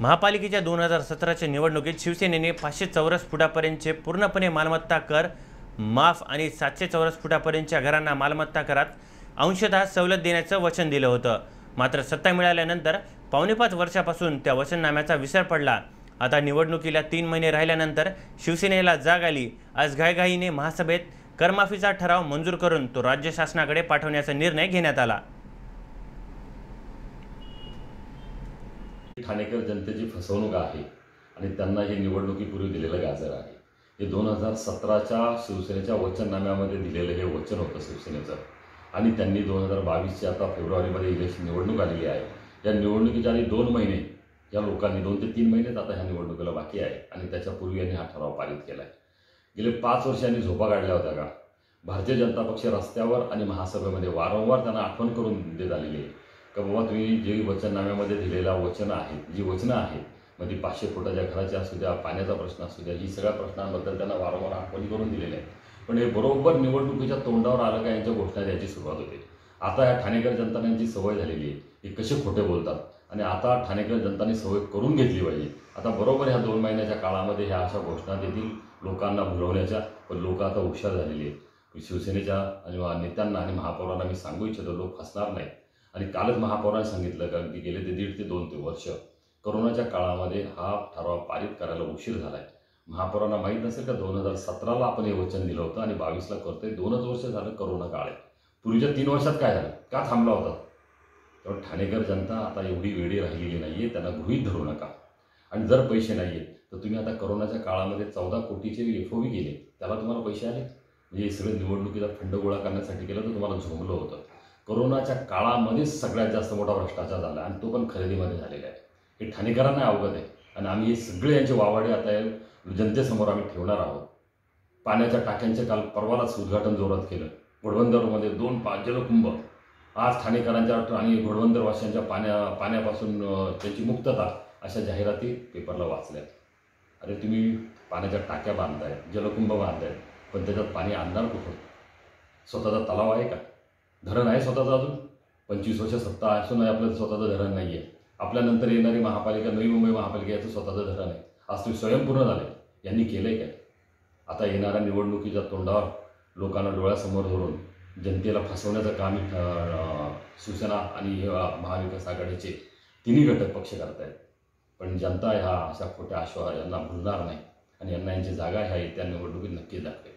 महापालिकेच्या दोन हजार सतराच्या निवडणुकीत शिवसेनेने पाचशे चौरस फुटापर्यंतचे पूर्णपणे मालमत्ता कर माफ आणि सातशे चौरस फुटापर्यंतच्या घरांना मालमत्ता करात अंशतः सवलत देण्याचं वचन दिलं होतं. मात्र सत्ता मिळाल्यानंतर पावणेपाच वर्षापासून त्या वचननाम्याचा विसर पडला. आता निवडणुकीला तीन महिने राहिल्यानंतर शिवसेनेला जाग आली. आज घाईघाईने महासभेत करमाफीचा ठराव मंजूर करून तो राज्य शासनाकडे पाठवण्याचा निर्णय घेण्यात आला. ठाणेकर जनतेची फसवणूक आहे आणि त्यांना हे निवडणुकीपूर्वी दिलेलं गाजर आहे. हे दोन हजार सतराच्या शिवसेनेच्या वचननाम्यामध्ये दिलेलं हे वचन होतं शिवसेनेचं. आणि त्यांनी दोन हजार बावीसची आता फेब्रुवारीमध्ये इलेक्शन निवडणूक आलेली आहे. या निवडणुकीच्या आधी दोन महिने या लोकांनी दोन ते तीन महिनेच आता ह्या निवडणुकीला बाकी आहे आणि त्याच्यापूर्वी यांनी हा ठराव पारित केला आहे गेले पाच वर्षांनी झोपा काढल्या होत्या का? भारतीय जनता पक्ष रस्त्यावर आणि महासभेमध्ये वारंवार त्यांना आठवण करून देत आलेली आहे. का बाबा तुम्ही जे वचननाम्यामध्ये दिलेला वचनं आहेत जी वचनं आहेत मग ती पाचशे फुटाच्या घराची असू द्या पाण्याचा प्रश्न असू द्या ही सगळ्या प्रश्नांबद्दल त्यांना वारंवार आठवणी करून दिलेल्या आहेत. पण हे बरोबर निवडणुकीच्या तोंडावर आलं का यांच्या घोषणा द्यायची सुरुवात होते. आता या ठाणेकर जनताने यांची सवय झालेली आहे. हे कसे खोटे बोलतात? आणि आता ठाणेकर जनताने सवय करून घेतली पाहिजे. आता बरोबर ह्या दोन महिन्याच्या काळामध्ये ह्या अशा घोषणा देतील लोकांना भुलवण्याच्या पण लोक आता हुशार झालेली आहेत. शिवसेनेच्या नेत्यांना आणि महापौरांना मी सांगू इच्छितो लोक फसणार नाहीत. आणि कालच महापौरांनी सांगितलं का की गेले ते दीड ते दोन ते वर्ष करोनाच्या काळामध्ये हा ठराव पारित करायला उशीर झाला आहे महापौरांना माहीत नसेल का दोन हजार सतराला आपण हे वचन दिलं होतं आणि बावीसला करतोय? दोनच वर्ष झालं करोना काळ आहे. पूर्वीच्या तीन वर्षात काय झालं? का थांबला होता? तेव्हा ठाणेकर जनता आता एवढी वेळी राहिलेली नाही आहे त्यांना गृहीत धरू नका. आणि जर पैसे नाही आहेत तर तुम्ही आता करोनाच्या काळामध्ये चौदा कोटीचे एफ ओ गेले त्याला तुम्हाला पैसे आले? म्हणजे हे सगळे निवडणुकीचा फंड गोळा करण्यासाठी केलं तर तुम्हाला झोंबलं होतं. करोनाच्या काळामध्येच सगळ्यात जास्त मोठा भ्रष्टाचार झाला आणि तो पण खरेदीमध्ये झालेला आहे. हे ठाणेकरांना अवगत आहे. आणि आम्ही हे सगळे यांचे वावाडे आता या जनतेसमोर आम्ही ठेवणार आहोत. पाण्याच्या टाक्यांचे काल परवालाच उद्घाटन जोरात केलं. घोडबंदरमध्ये दोन पा जलकुंभ आज ठाणेकरांच्या आणि घोडबंदरवाशांच्या पाण्या पाण्यापासून त्याची मुक्तता अशा जाहिराती पेपरला वाचल्या अरे तुम्ही पाण्याच्या टाक्या बांधताय जलकुंभ बांधताय पण त्याच्यात पाणी आणणार कुठून? स्वतःचा तलाव आहे का? धरण आहे स्वतःचं अजून? पंचवीस वर्ष सत्ता असूनही आपलं स्वतःचं धरण नाही आहे आपल्यानंतर येणारी महापालिका नवी मुंबई महापालिका याचं स्वतःचं धरण आहे. आज तुम्ही स्वयंपूर्ण झाले यांनी केलं आहे काय? आता येणाऱ्या निवडणुकीच्या तोंडावर लोकांना डोळ्यासमोर धरून जनतेला फसवण्याचं काम शिवसेना आणि महाविकास आघाडीचे तिन्ही घटक पक्ष करत आहेत पण जनता ह्या अशा खोट्या आश्वा यांना भुलणार नाही. आणि यांना यांची जागा ह्या येत्या निवडणुकीत नक्कीच दाखवेल.